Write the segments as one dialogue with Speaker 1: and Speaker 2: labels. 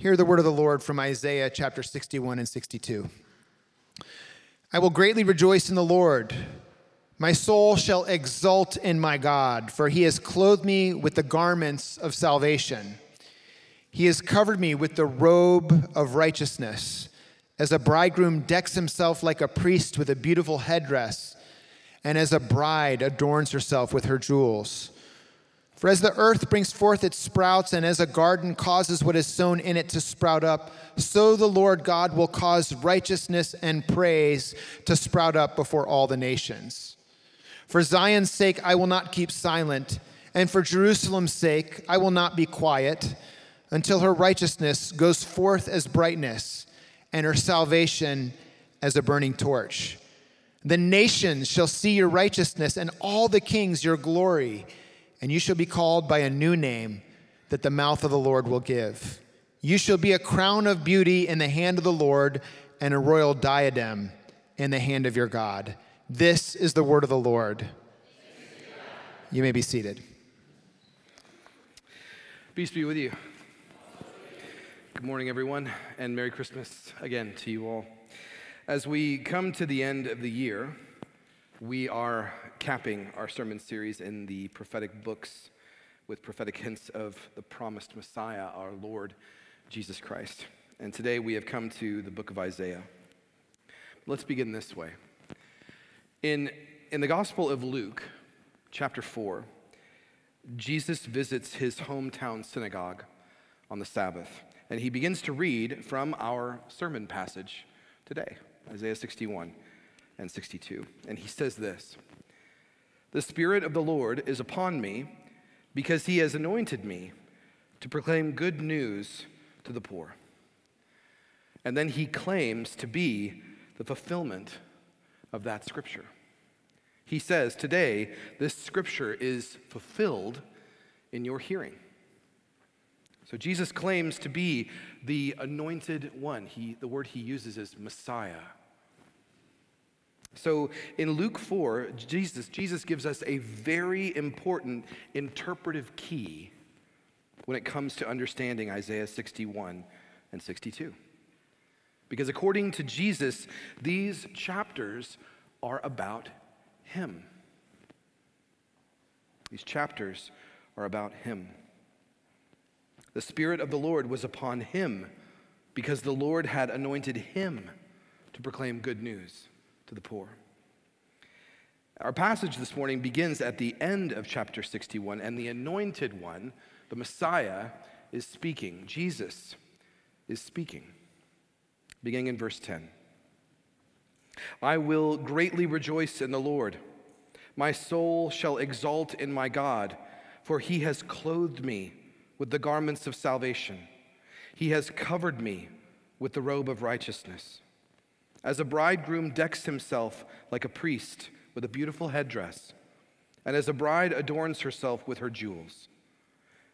Speaker 1: Hear the word of the Lord from Isaiah chapter 61 and 62. I will greatly rejoice in the Lord. My soul shall exult in my God, for he has clothed me with the garments of salvation. He has covered me with the robe of righteousness, as a bridegroom decks himself like a priest with a beautiful headdress, and as a bride adorns herself with her jewels. For as the earth brings forth its sprouts, and as a garden causes what is sown in it to sprout up, so the Lord God will cause righteousness and praise to sprout up before all the nations. For Zion's sake, I will not keep silent, and for Jerusalem's sake, I will not be quiet, until her righteousness goes forth as brightness, and her salvation as a burning torch. The nations shall see your righteousness, and all the kings your glory and you shall be called by a new name that the mouth of the Lord will give. You shall be a crown of beauty in the hand of the Lord and a royal diadem in the hand of your God. This is the word of the Lord. You may be seated.
Speaker 2: Peace be with you. Good morning, everyone, and Merry Christmas again to you all. As we come to the end of the year, we are capping our sermon series in the prophetic books with prophetic hints of the promised Messiah, our Lord Jesus Christ. And today we have come to the book of Isaiah. Let's begin this way. In, in the Gospel of Luke, chapter 4, Jesus visits his hometown synagogue on the Sabbath, and he begins to read from our sermon passage today, Isaiah 61 and 62. And he says this the Spirit of the Lord is upon me because he has anointed me to proclaim good news to the poor. And then he claims to be the fulfillment of that scripture. He says, Today, this scripture is fulfilled in your hearing. So Jesus claims to be the anointed one. He, the word he uses is Messiah. So in Luke 4, Jesus, Jesus gives us a very important interpretive key when it comes to understanding Isaiah 61 and 62. Because according to Jesus, these chapters are about Him. These chapters are about Him. The Spirit of the Lord was upon Him because the Lord had anointed Him to proclaim good news to the poor. Our passage this morning begins at the end of chapter 61, and the anointed one, the Messiah, is speaking. Jesus is speaking. Beginning in verse 10 I will greatly rejoice in the Lord. My soul shall exult in my God, for he has clothed me with the garments of salvation. He has covered me with the robe of righteousness. As a bridegroom decks himself like a priest with a beautiful headdress, and as a bride adorns herself with her jewels.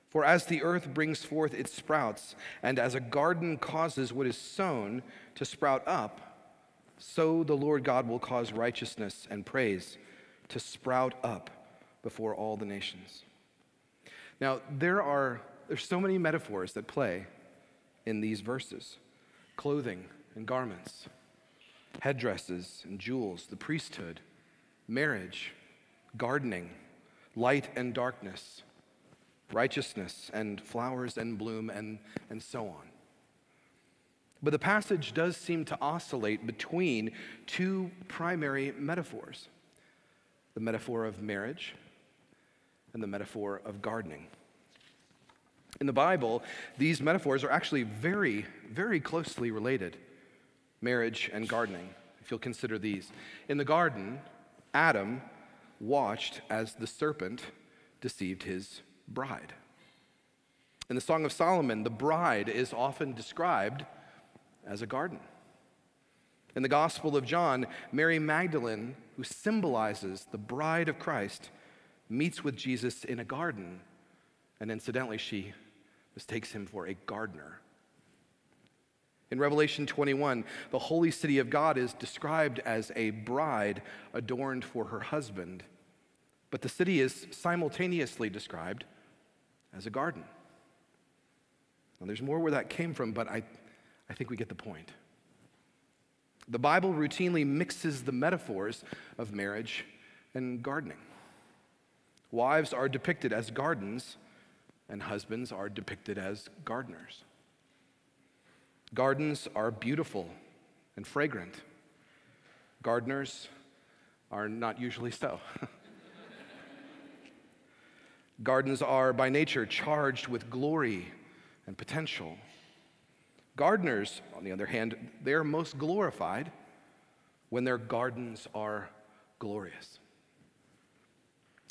Speaker 2: For as the earth brings forth its sprouts, and as a garden causes what is sown to sprout up, so the Lord God will cause righteousness and praise to sprout up before all the nations. Now, there are there's so many metaphors that play in these verses clothing and garments, headdresses and jewels, the priesthood, marriage, gardening, light and darkness, righteousness and flowers and bloom, and, and so on. But the passage does seem to oscillate between two primary metaphors the metaphor of marriage and the metaphor of gardening. In the Bible, these metaphors are actually very, very closely related marriage and gardening, if you'll consider these. In the garden, Adam watched as the serpent deceived his bride. In the Song of Solomon, the bride is often described as a garden. In the Gospel of John, Mary Magdalene, who symbolizes the bride of Christ, meets with Jesus in a garden, and incidentally, she mistakes him for a gardener. In Revelation 21, the holy city of God is described as a bride adorned for her husband, but the city is simultaneously described as a garden. Now, there's more where that came from, but I, I think we get the point. The Bible routinely mixes the metaphors of marriage and gardening. Wives are depicted as gardens, and husbands are depicted as gardeners. Gardens are beautiful and fragrant. Gardeners are not usually so. Gardens are by nature charged with glory and potential. Gardeners, on the other hand, they are most glorified when their gardens are glorious.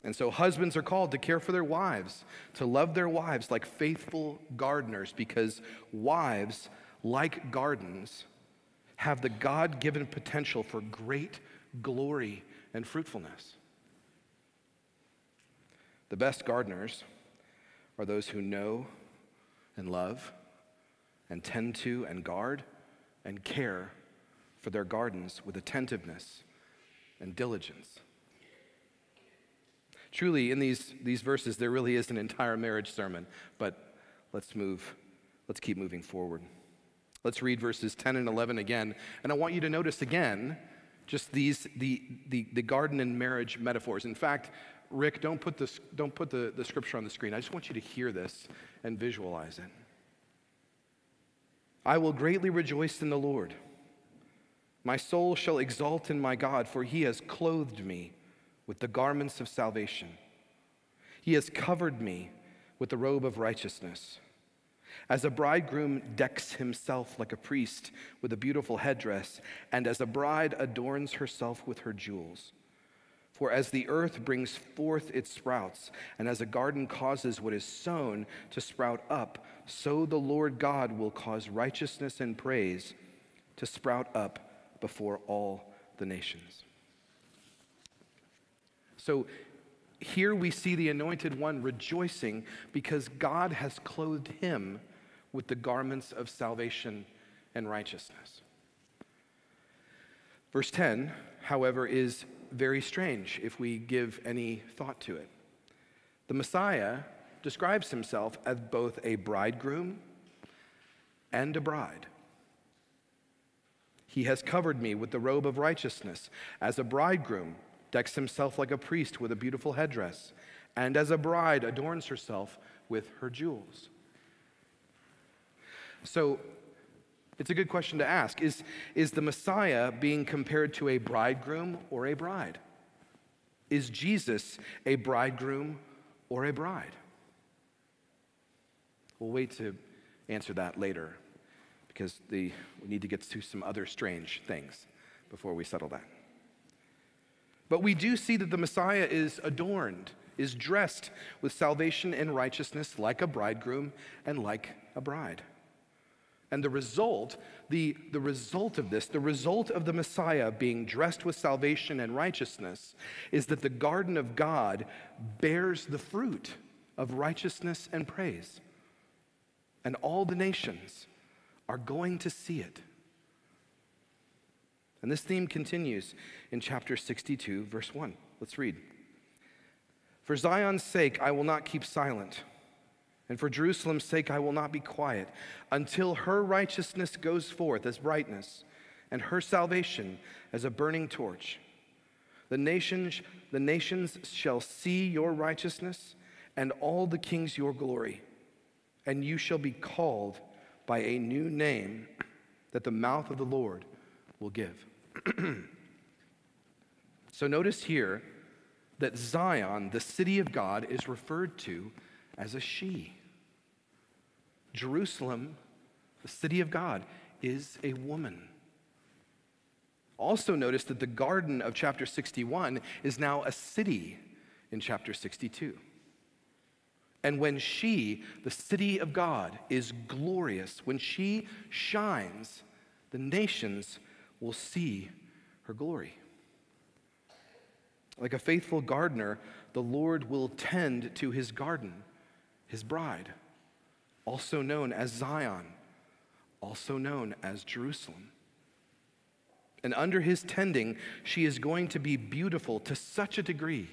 Speaker 2: And so, husbands are called to care for their wives, to love their wives like faithful gardeners, because wives, like gardens, have the God given potential for great glory and fruitfulness. The best gardeners are those who know and love and tend to and guard and care for their gardens with attentiveness and diligence. Truly, in these, these verses, there really is an entire marriage sermon, but let's move, let's keep moving forward. Let's read verses 10 and 11 again. And I want you to notice again just these, the, the, the garden and marriage metaphors. In fact, Rick, don't put, this, don't put the, the scripture on the screen. I just want you to hear this and visualize it. I will greatly rejoice in the Lord. My soul shall exult in my God, for he has clothed me with the garments of salvation. He has covered me with the robe of righteousness. As a bridegroom decks himself like a priest with a beautiful headdress, and as a bride adorns herself with her jewels. For as the earth brings forth its sprouts, and as a garden causes what is sown to sprout up, so the Lord God will cause righteousness and praise to sprout up before all the nations. So here we see the anointed one rejoicing because God has clothed him with the garments of salvation and righteousness. Verse 10, however, is very strange if we give any thought to it. The Messiah describes himself as both a bridegroom and a bride. He has covered me with the robe of righteousness. As a bridegroom decks himself like a priest with a beautiful headdress, and as a bride adorns herself with her jewels. So it's a good question to ask. Is, is the Messiah being compared to a bridegroom or a bride? Is Jesus a bridegroom or a bride? We'll wait to answer that later because the, we need to get to some other strange things before we settle that. But we do see that the Messiah is adorned, is dressed with salvation and righteousness like a bridegroom and like a bride. And the result, the, the result of this, the result of the Messiah being dressed with salvation and righteousness, is that the garden of God bears the fruit of righteousness and praise. And all the nations are going to see it. And this theme continues in chapter 62, verse 1. Let's read. For Zion's sake, I will not keep silent. And for Jerusalem's sake, I will not be quiet until her righteousness goes forth as brightness and her salvation as a burning torch. The nations, the nations shall see your righteousness and all the kings your glory. And you shall be called by a new name that the mouth of the Lord will give. so notice here that Zion, the city of God, is referred to as a she. Jerusalem, the city of God, is a woman. Also, notice that the garden of chapter 61 is now a city in chapter 62. And when she, the city of God, is glorious, when she shines, the nations will see her glory. Like a faithful gardener, the Lord will tend to his garden, his bride, also known as Zion, also known as Jerusalem. And under his tending, she is going to be beautiful to such a degree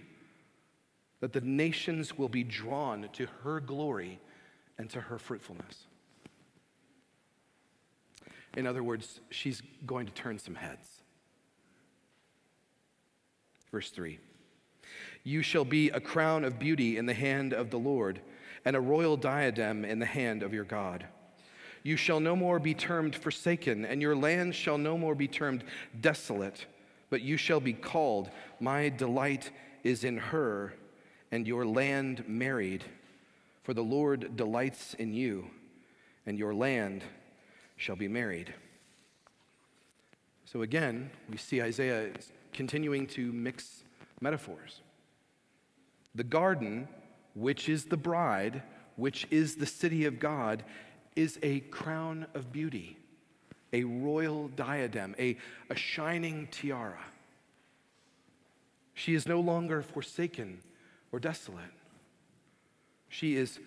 Speaker 2: that the nations will be drawn to her glory and to her fruitfulness. In other words, she's going to turn some heads. Verse 3 You shall be a crown of beauty in the hand of the Lord, and a royal diadem in the hand of your God. You shall no more be termed forsaken, and your land shall no more be termed desolate, but you shall be called, My delight is in her, and your land married. For the Lord delights in you, and your land shall be married. So again, we see Isaiah continuing to mix metaphors. The garden, which is the bride, which is the city of God, is a crown of beauty, a royal diadem, a, a shining tiara. She is no longer forsaken or desolate. She is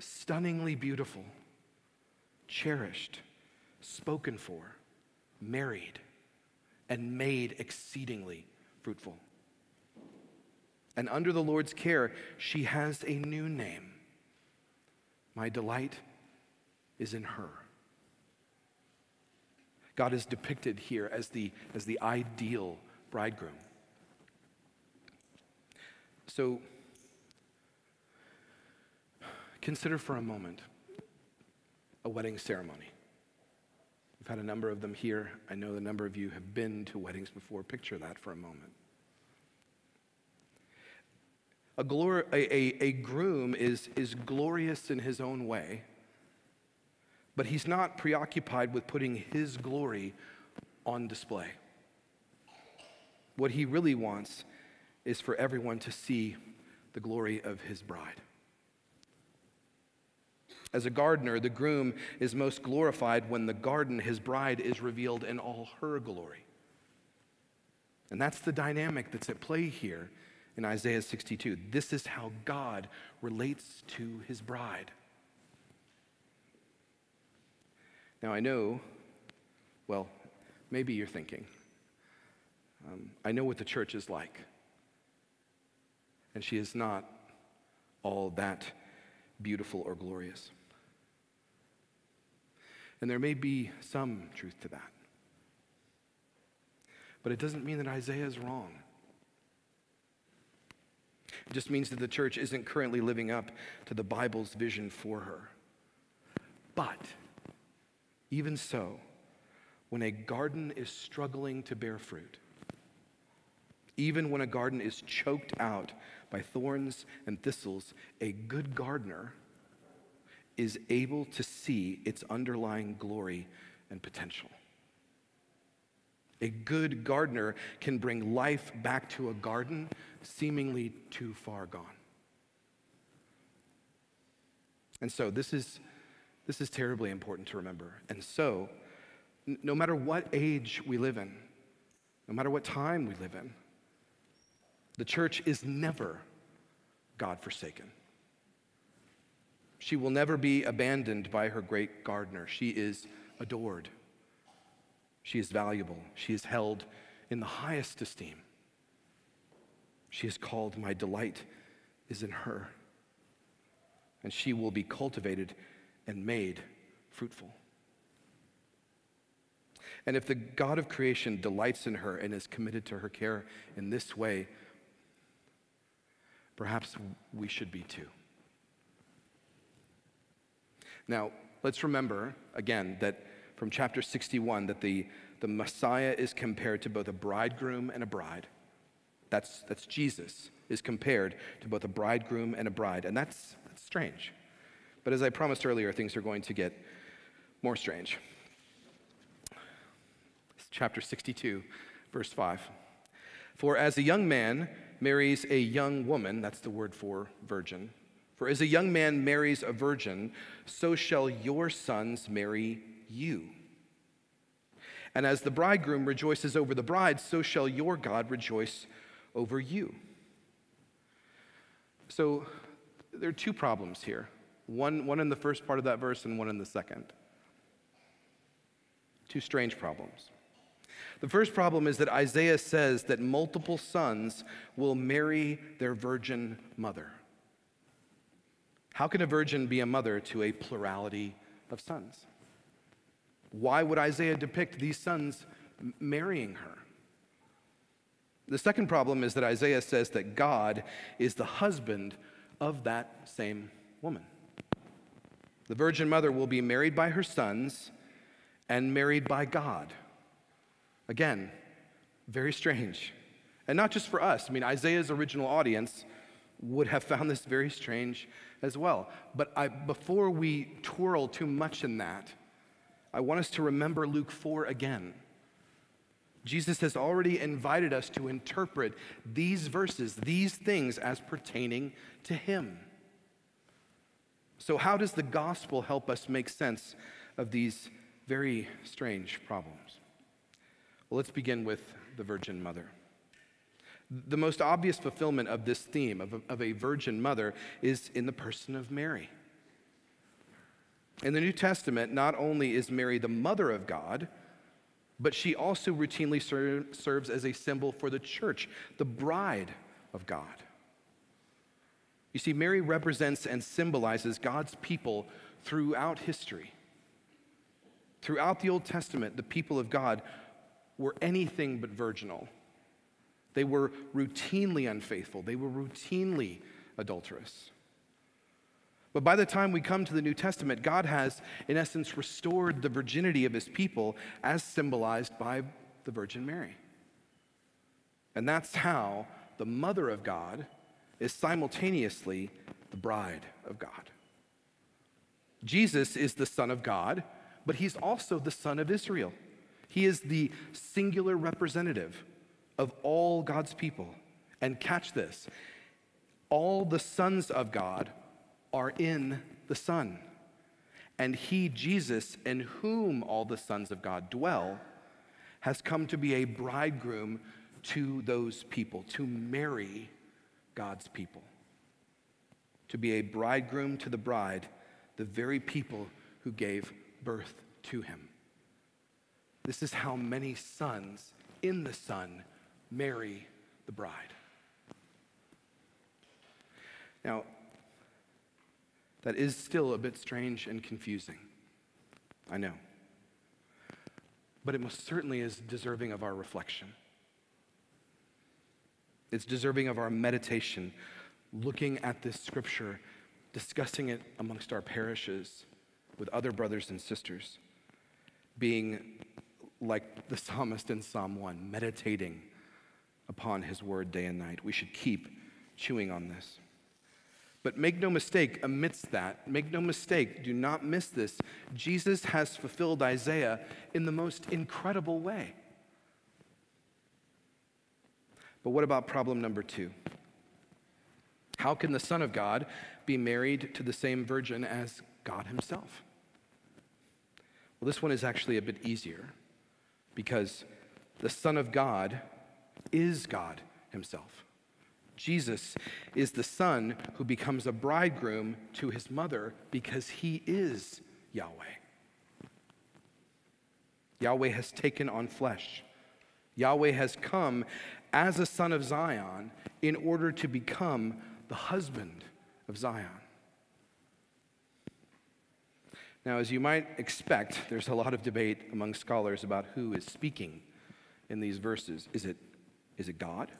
Speaker 2: stunningly beautiful, cherished, spoken for, married, and made exceedingly fruitful. And under the Lord's care, she has a new name. My delight is in her. God is depicted here as the, as the ideal bridegroom. So consider for a moment a wedding ceremony. Had a number of them here. I know a number of you have been to weddings before. Picture that for a moment. A, glor- a, a, a groom is, is glorious in his own way, but he's not preoccupied with putting his glory on display. What he really wants is for everyone to see the glory of his bride. As a gardener, the groom is most glorified when the garden, his bride, is revealed in all her glory. And that's the dynamic that's at play here in Isaiah 62. This is how God relates to his bride. Now, I know, well, maybe you're thinking, um, I know what the church is like. And she is not all that beautiful or glorious. And there may be some truth to that. But it doesn't mean that Isaiah is wrong. It just means that the church isn't currently living up to the Bible's vision for her. But even so, when a garden is struggling to bear fruit, even when a garden is choked out by thorns and thistles, a good gardener is able to see its underlying glory and potential. A good gardener can bring life back to a garden seemingly too far gone. And so this is, this is terribly important to remember. And so, no matter what age we live in, no matter what time we live in, the church is never God forsaken. She will never be abandoned by her great gardener. She is adored. She is valuable. She is held in the highest esteem. She is called, My delight is in her. And she will be cultivated and made fruitful. And if the God of creation delights in her and is committed to her care in this way, perhaps we should be too. Now, let's remember again that from chapter 61 that the, the Messiah is compared to both a bridegroom and a bride. That's, that's Jesus is compared to both a bridegroom and a bride. And that's, that's strange. But as I promised earlier, things are going to get more strange. It's chapter 62, verse 5. For as a young man marries a young woman, that's the word for virgin, for as a young man marries a virgin, so shall your sons marry you. And as the bridegroom rejoices over the bride, so shall your God rejoice over you. So there are two problems here one, one in the first part of that verse and one in the second. Two strange problems. The first problem is that Isaiah says that multiple sons will marry their virgin mother. How can a virgin be a mother to a plurality of sons? Why would Isaiah depict these sons marrying her? The second problem is that Isaiah says that God is the husband of that same woman. The Virgin Mother will be married by her sons and married by God. Again, very strange. And not just for us. I mean, Isaiah's original audience would have found this very strange as well. But I, before we twirl too much in that, I want us to remember Luke 4 again. Jesus has already invited us to interpret these verses, these things, as pertaining to Him. So, how does the gospel help us make sense of these very strange problems? Well, let's begin with the Virgin Mother. The most obvious fulfillment of this theme of a, of a virgin mother is in the person of Mary. In the New Testament, not only is Mary the mother of God, but she also routinely ser- serves as a symbol for the church, the bride of God. You see, Mary represents and symbolizes God's people throughout history. Throughout the Old Testament, the people of God were anything but virginal. They were routinely unfaithful, they were routinely adulterous. But by the time we come to the New Testament, God has, in essence, restored the virginity of his people as symbolized by the Virgin Mary. And that's how the mother of God is simultaneously the bride of God. Jesus is the Son of God, but he's also the Son of Israel. He is the singular representative of all God's people. And catch this all the sons of God are in the Son. And he, Jesus, in whom all the sons of God dwell, has come to be a bridegroom to those people, to marry God's people. To be a bridegroom to the bride, the very people who gave birth to him. This is how many sons in the Son marry the bride. Now, that is still a bit strange and confusing. I know. But it most certainly is deserving of our reflection. It's deserving of our meditation, looking at this scripture, discussing it amongst our parishes with other brothers and sisters, being like the psalmist in Psalm 1, meditating upon his word day and night. We should keep chewing on this. But make no mistake, amidst that, make no mistake, do not miss this. Jesus has fulfilled Isaiah in the most incredible way. But what about problem number two? How can the Son of God be married to the same virgin as God Himself? Well, this one is actually a bit easier because the Son of God is God Himself. Jesus is the Son who becomes a bridegroom to his mother because he is Yahweh. Yahweh has taken on flesh. Yahweh has come as a son of Zion in order to become the husband of Zion. Now, as you might expect, there's a lot of debate among scholars about who is speaking in these verses. Is it, is it God?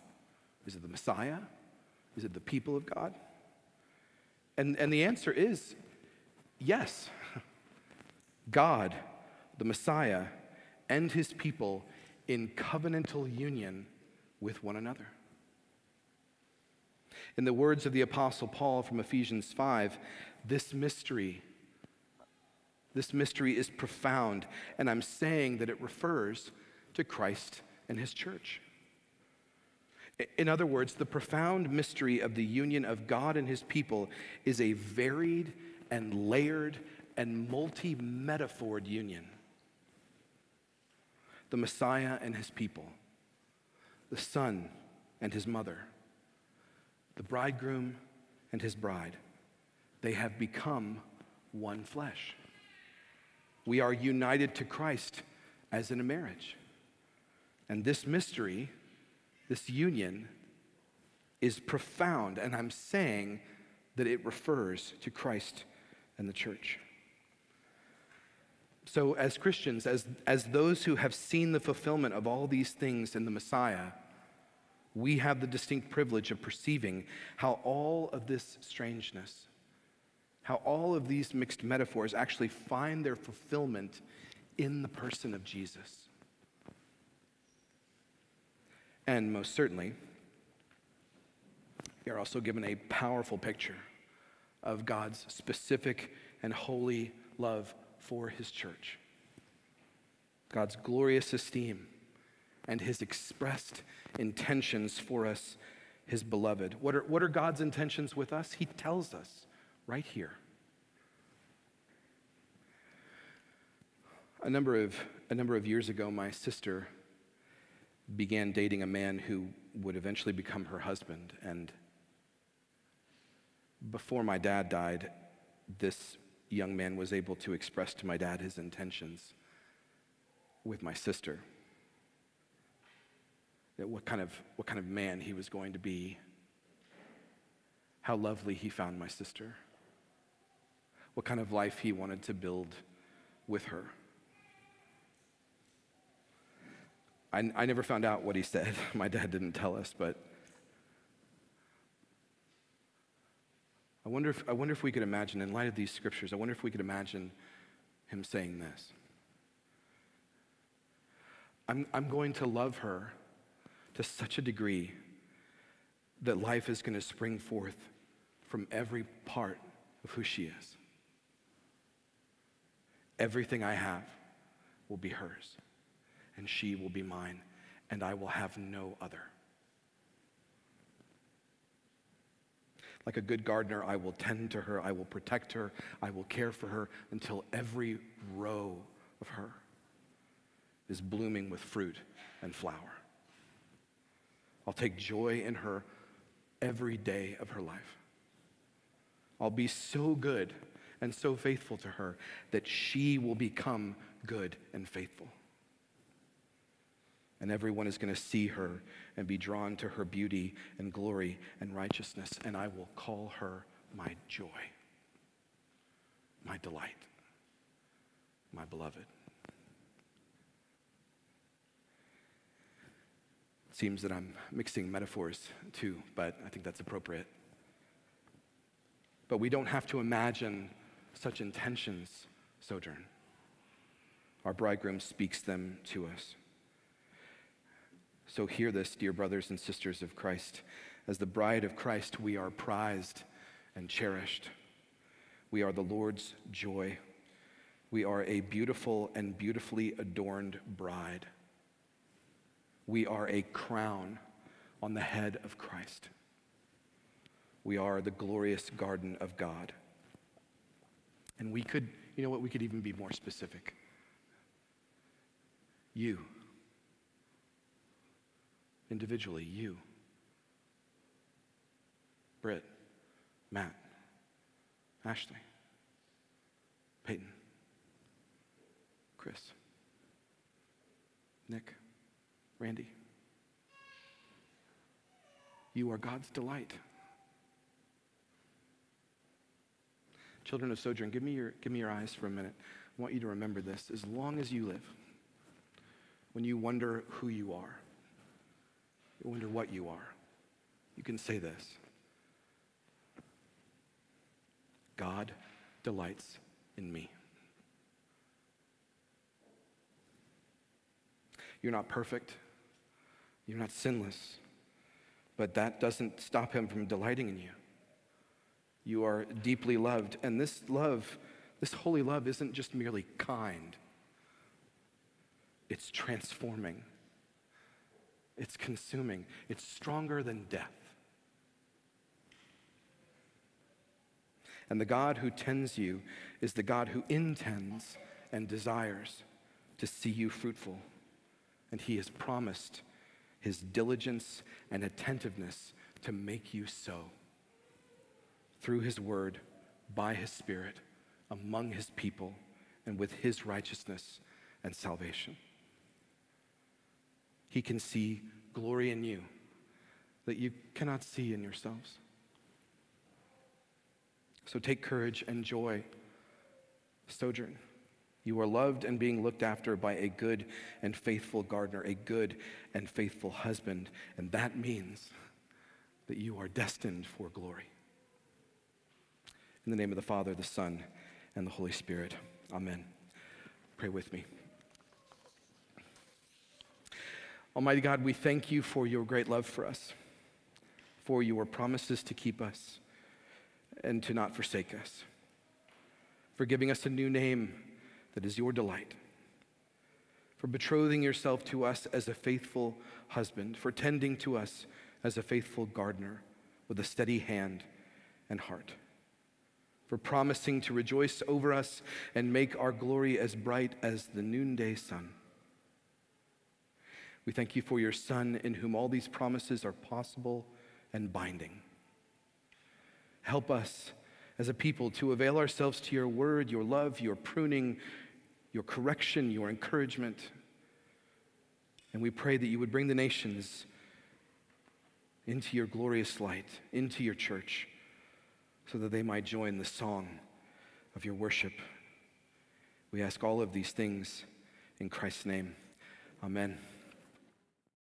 Speaker 2: Is it the Messiah? Is it the people of God? And, and the answer is yes. God, the Messiah, and his people in covenantal union with one another. In the words of the Apostle Paul from Ephesians 5, this mystery, this mystery is profound, and I'm saying that it refers to Christ and his church. In other words, the profound mystery of the union of God and his people is a varied and layered and multi metaphored union. The Messiah and his people, the Son and his mother, the bridegroom and his bride, they have become one flesh. We are united to Christ as in a marriage. And this mystery this union is profound, and I'm saying that it refers to Christ and the church. So, as Christians, as, as those who have seen the fulfillment of all these things in the Messiah, we have the distinct privilege of perceiving how all of this strangeness, how all of these mixed metaphors actually find their fulfillment in the person of Jesus. And most certainly, we are also given a powerful picture of God's specific and holy love for his church. God's glorious esteem and his expressed intentions for us, his beloved. What are, what are God's intentions with us? He tells us right here. A number of, a number of years ago, my sister began dating a man who would eventually become her husband. And before my dad died, this young man was able to express to my dad his intentions with my sister. That what kind of, what kind of man he was going to be, how lovely he found my sister, what kind of life he wanted to build with her. I, I never found out what he said. My dad didn't tell us, but I wonder, if, I wonder if we could imagine, in light of these scriptures, I wonder if we could imagine him saying this I'm, I'm going to love her to such a degree that life is going to spring forth from every part of who she is. Everything I have will be hers, and she will be mine, and I will have no other. Like a good gardener, I will tend to her, I will protect her, I will care for her until every row of her is blooming with fruit and flower. I'll take joy in her every day of her life. I'll be so good and so faithful to her that she will become good and faithful and everyone is going to see her and be drawn to her beauty and glory and righteousness, and I will call her my joy, my delight, my beloved. It seems that I'm mixing metaphors too, but I think that's appropriate. But we don't have to imagine such intentions, Sojourn. Our bridegroom speaks them to us. So hear this, dear brothers and sisters of Christ. As the bride of Christ, we are prized and cherished. We are the Lord's joy. We are a beautiful and beautifully adorned bride. We are a crown on the head of Christ. We are the glorious garden of God. And we could, you know what, we could even be more specific. You individually, you, Britt, Matt, Ashley, Peyton, Chris, Nick, Randy. You are God's delight. Children of Sojourn, give me, your, give me your eyes for a minute. I want you to remember this. As long as you live, when you wonder who you are, you wonder what you are, you can say this God delights in me. You're not perfect, you're not sinless, but that doesn't stop him from delighting in you. You are deeply loved, and this love, this holy love, isn't just merely kind, it's transforming. It's consuming, it's stronger than death. And the God who tends you is the God who intends and desires to see you fruitful. And he has promised his diligence and attentiveness to make you so through his word, by his spirit, among his people, and with his righteousness and salvation. He can see glory in you that you cannot see in yourselves. So take courage and joy, sojourn, You are loved and being looked after by a good and faithful gardener, a good and faithful husband. And that means that you are destined for glory. In the name of the Father, the Son, and the Holy Spirit. Amen. Pray with me. Almighty God, we thank you for your great love for us, for your promises to keep us and to not forsake us, for giving us a new name that is your delight, for betrothing yourself to us as a faithful husband, for tending to us as a faithful gardener with a steady hand and heart, for promising to rejoice over us and make our glory as bright as the noonday sun. We thank you for your Son, in whom all these promises are possible and binding. Help us as a people to avail ourselves to your word, your love, your pruning, your correction, your encouragement. And we pray that you would bring the nations into your glorious light, into your church, so that they might join the song of your worship. We ask all of these things in Christ's name. Amen.